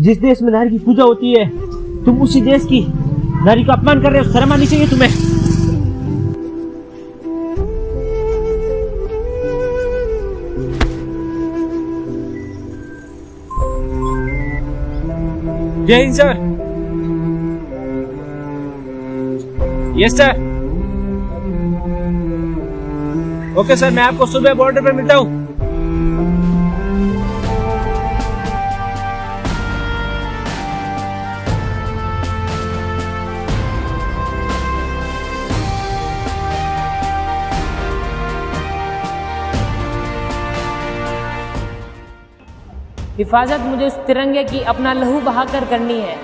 जिस देश में नारी की पूजा होती है, तुम उसी देश की नारी का अपमान कर रहे हो, शर्म आनी चाहिए तुम्हें। जय Hind, sir. Yes sir okay sir मैं आपको सुबह बॉर्डर पे मिलता हूँ। हिफाजत मुझे उस तिरंगे की अपना लहू बहाकर करनी है।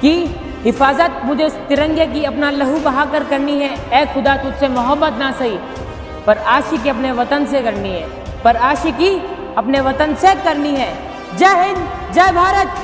कि हिफाजत मुझे उस तिरंगे की अपना लहू बहाकर करनी है? ए खुदा, तुझसे मोहब्बत ना सही। पर आशिकी अपने वतन से करनी है। पर आशिकी अपने वतन से करनी है। जय हिंद, जय भारत।